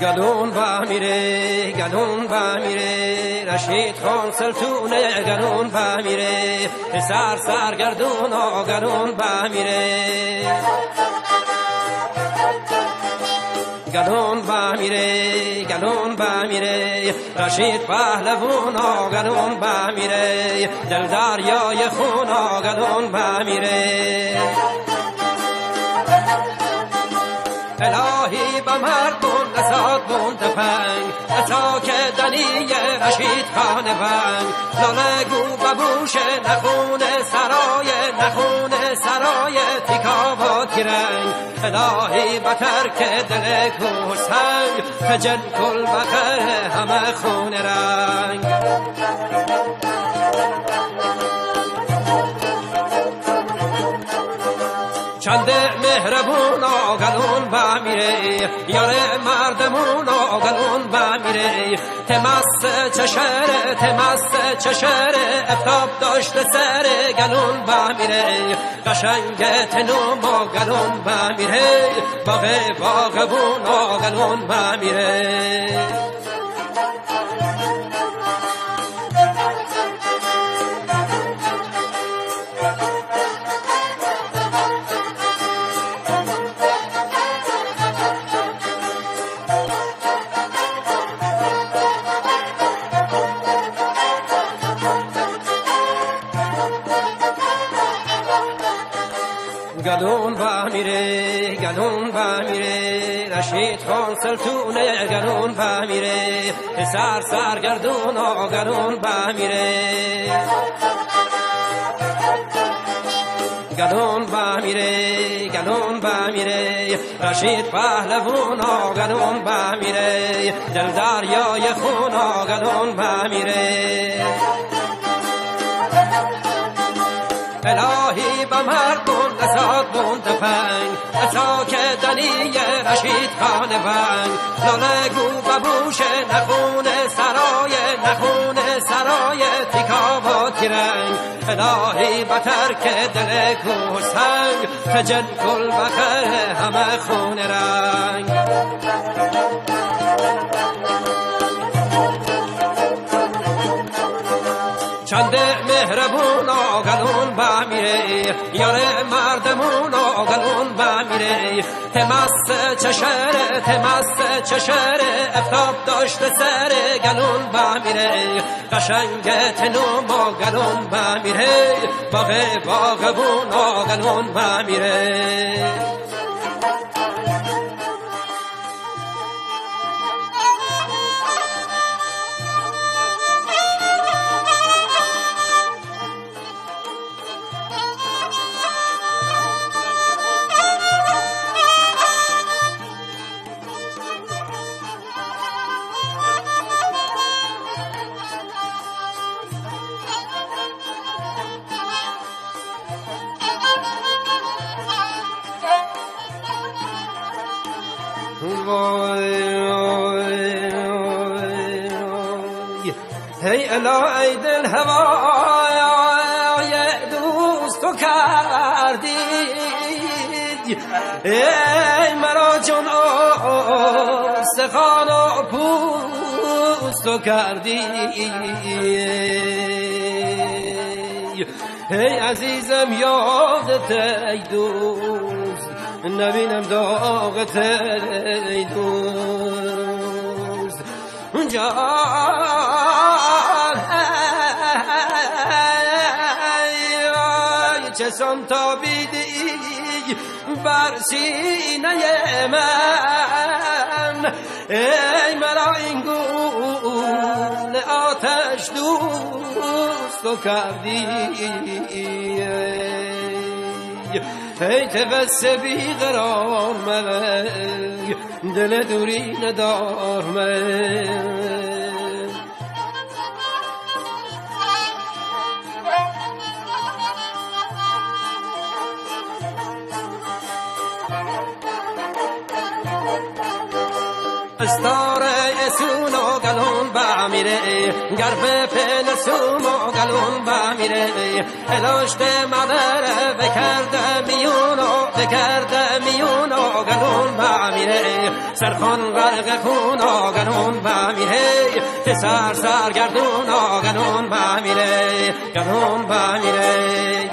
گلون با میره گلون با میره رشید خان سلطونه گلون با میره سر سرگردون و گلون با میره. گلون با میره گلون با میره رشید پهلوون گلون با میره دل دریای خون گلون با میره. الهی نساد تفنگ اتا که دنی رشید خان بنگ لاله گو ببوش نخون سرای نخون سرای تیکا و تیرنگ الهی بتر که دل کو سنگ فجن کل بخر همه خون رنگ. چند مهربون آگلون با میره یار مردمون آگلون با میره. تمست چشر تمست چشر. افتاب داشت سر گلون با میره. قشنگ آگلون با میره. باغ باغبون آگلون با میره. گلون با میره گلون با میره رشید خان سلطونه گلون با میره سر سرگردون و گلون با میره گلون با میره گلون با میره رشید پهلوون گلون با میره دل دریای خون گلون با میره الهی به مردم نساد بون دفنگ اتا که دنی رشید خان بنگ لاله گو ببوش نخون سرای نخون سرای تیکا و تیرنگ. الهی که دل کو سنگ فجن کل بخر همه خون رنگ. یار مردمون آگلون با میره تمست چشر تمست چشر افتاب داشت سر گلون با میره قشنگ تنوم آگلون با میره باغ باغبون آگلون هی الهی دل هوای دوست تو کردی. ای مرا چون استخان و پوست تو کردی. ای عزیزم یادت ای دوست نبینم داغت ای دوست. جان چشم تابیدی بر سینه من. ای مرا این گول آتش دوست و کردی. ای تفس بی قرار من دل دوری ندار استار اسون و گلون با میره گرف پل سوم و گلون با میره الاشت مدر بکرد میون و بکرد میون و گلون با میره سرخان غرق خون آگنون بمیره سر سر گردون آگنون بمیره گردون بمیره